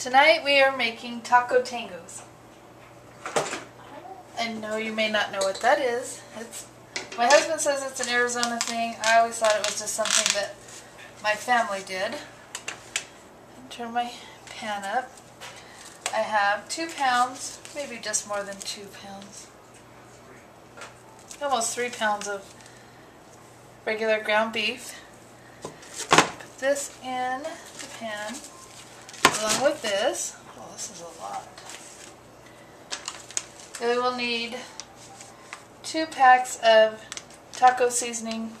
Tonight we are making taco tangos. I know you may not know what that is. It's my husband says it's an Arizona thing. I always thought it was just something that my family did. Turn my pan up. I have two pounds, maybe just more than two pounds. Almost three pounds of regular ground beef. Put this in the pan along with this. Oh, this is a lot. We will need two packs of taco seasoning.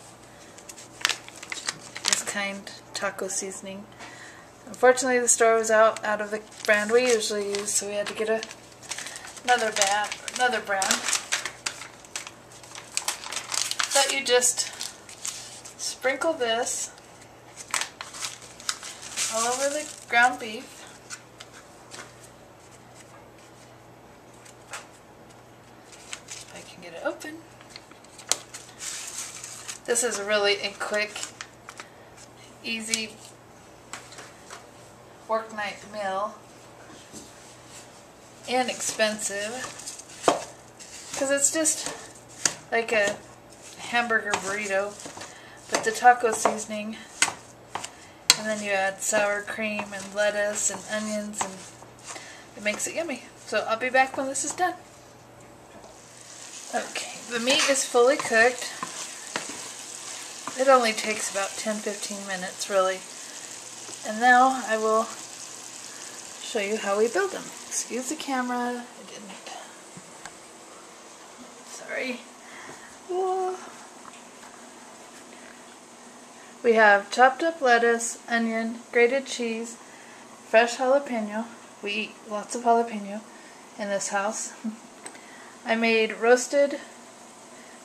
This kind taco seasoning. Unfortunately, the store was out out of the brand we usually use, so we had to get a, another band, another brand. But you just sprinkle this all over the ground beef. If I can get it open. This is really a quick, easy work night meal. Inexpensive. Because it's just like a hamburger burrito, but the taco seasoning and then you add sour cream and lettuce and onions and it makes it yummy. So I'll be back when this is done. Okay, the meat is fully cooked. It only takes about 10-15 minutes really. And now I will show you how we build them. Excuse the camera, I didn't. Sorry. Whoa. We have chopped up lettuce, onion, grated cheese, fresh jalapeno. We eat lots of jalapeno in this house. I made roasted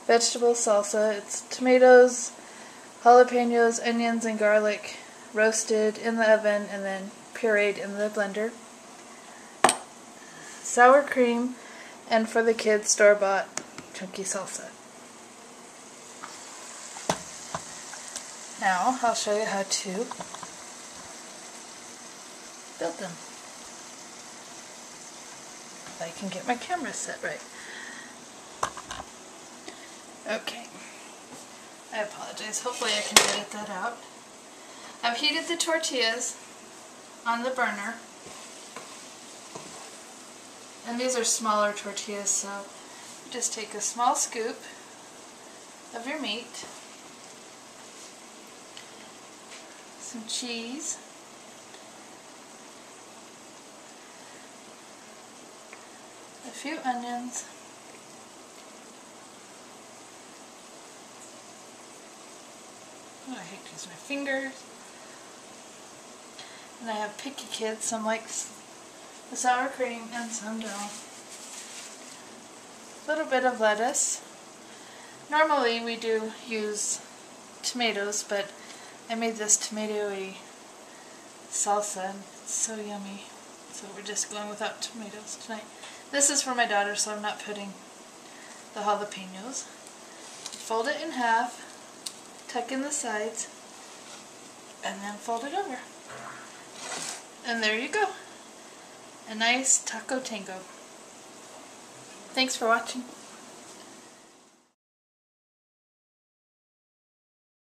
vegetable salsa. It's tomatoes, jalapenos, onions, and garlic roasted in the oven and then pureed in the blender. Sour cream and for the kids store-bought chunky salsa. Now I'll show you how to build them. If I can get my camera set right. Okay. I apologize. Hopefully I can edit that out. I've heated the tortillas on the burner. And these are smaller tortillas, so just take a small scoop of your meat some cheese, a few onions, oh, I hate to use my fingers, and I have picky kids, some like the sour cream and some don't. A little bit of lettuce. Normally we do use tomatoes, but I made this tomatoey salsa and it's so yummy. So we're just going without tomatoes tonight. This is for my daughter so I'm not putting the jalapenos. Fold it in half, tuck in the sides, and then fold it over. And there you go. A nice taco tango. Thanks for watching.